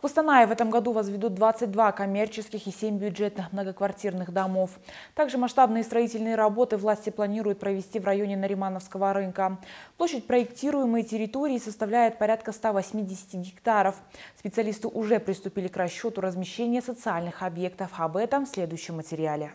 В Кустанае в этом году возведут 22 коммерческих и 7 бюджетных многоквартирных домов. Также масштабные строительные работы власти планируют провести в районе Наримановского рынка. Площадь проектируемой территории составляет порядка 180 гектаров. Специалисты уже приступили к расчету размещения социальных объектов. Об этом в следующем материале.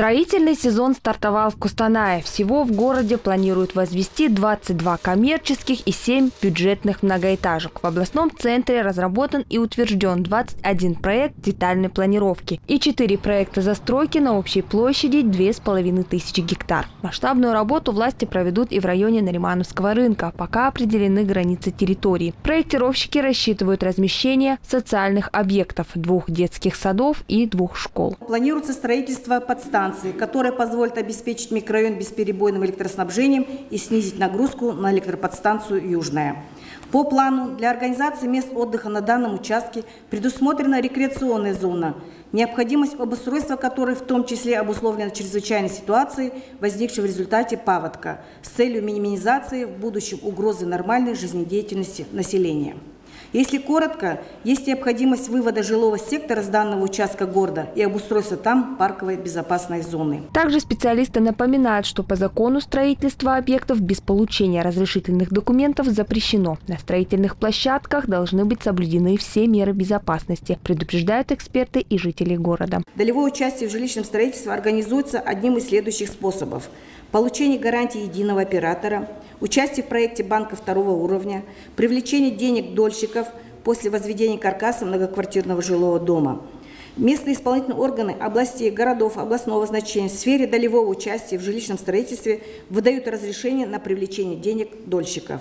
Строительный сезон стартовал в Кустанае. Всего в городе планируют возвести 22 коммерческих и 7 бюджетных многоэтажек. В областном центре разработан и утвержден 21 проект детальной планировки и 4 проекта застройки на общей площади 2500 гектар. Масштабную работу власти проведут и в районе Наримановского рынка, пока определены границы территории. Проектировщики рассчитывают размещение социальных объектов, двух детских садов и двух школ. Планируется строительство подстанции станции, которая позволит обеспечить микрорайон бесперебойным электроснабжением и снизить нагрузку на электроподстанцию «Южная». По плану для организации мест отдыха на данном участке предусмотрена рекреационная зона, необходимость обустройства которой в том числе обусловлена чрезвычайной ситуацией, возникшей в результате паводка, с целью минимизации в будущем угрозы нормальной жизнедеятельности населения. Если коротко, есть необходимость вывода жилого сектора с данного участка города и обустройства там парковой безопасной зоны. Также специалисты напоминают, что по закону строительство объектов без получения разрешительных документов запрещено. На строительных площадках должны быть соблюдены все меры безопасности, предупреждают эксперты и жители города. Долевое участие в жилищном строительстве организуется одним из следующих способов. Получение гарантии единого оператора – участие в проекте банка второго уровня, привлечение денег дольщиков после возведения каркаса многоквартирного жилого дома. Местные исполнительные органы областей, городов областного значения в сфере долевого участия в жилищном строительстве выдают разрешение на привлечение денег дольщиков.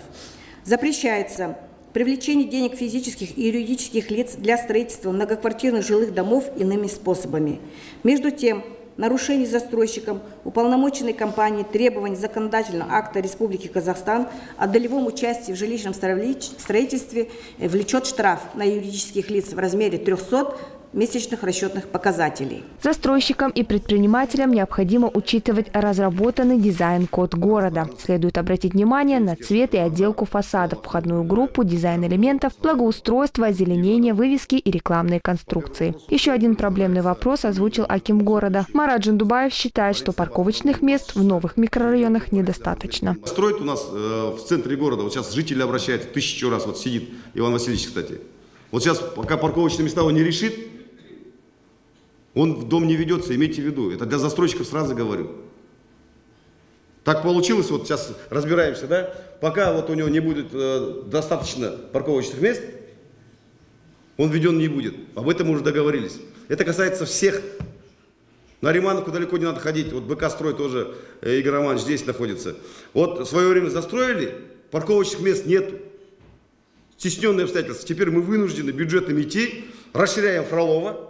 Запрещается привлечение денег физических и юридических лиц для строительства многоквартирных жилых домов иными способами. Между тем, нарушений застройщиком уполномоченной компании требований законодательного акта Республики Казахстан о долевом участии в жилищном строительстве влечет штраф на юридических лиц в размере 300 месячных расчетных показателей. Застройщикам и предпринимателям необходимо учитывать разработанный дизайн-код города. Следует обратить внимание на цвет и отделку фасадов, входную группу, дизайн элементов, благоустройство, озеленение, вывески и рекламные конструкции. Еще один проблемный вопрос озвучил Аким города. Марат Джандубаев считает, что парковочных мест в новых микрорайонах недостаточно. Строят у нас э, в центре города, вот сейчас жители обращаются тысячу раз, вот сидит Иван Васильевич, кстати. Вот сейчас, пока парковочные места он не решит, он в дом не ведется, имейте в виду. Это для застройщиков сразу говорю. Так получилось, вот сейчас разбираемся, да? Пока вот у него не будет э, достаточно парковочных мест, он введен не будет. Об этом мы уже договорились. Это касается всех. На Римановку далеко не надо ходить. Вот БК строй тоже, э, Игорь Романович здесь находится. Вот в свое время застроили, парковочных мест нету. Стесненные обстоятельства. Теперь мы вынуждены бюджетом идти, расширяем Фролова,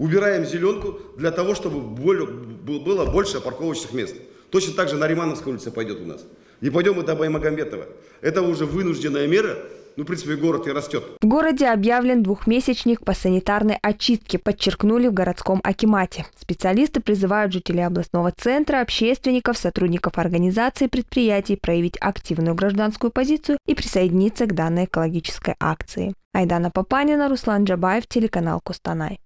убираем зеленку для того, чтобы было больше парковочных мест. Точно так же на Римановской улице пойдет у нас. И пойдем мы до Баймагомбетова. Это уже вынужденная мера, ну, в принципе, город и растет. В городе объявлен двухмесячник по санитарной очистке, подчеркнули в городском Акимате. Специалисты призывают жителей областного центра, общественников, сотрудников организаций и предприятий проявить активную гражданскую позицию и присоединиться к данной экологической акции. Айдана Папанина, Руслан Джабаев, телеканал Кустанай.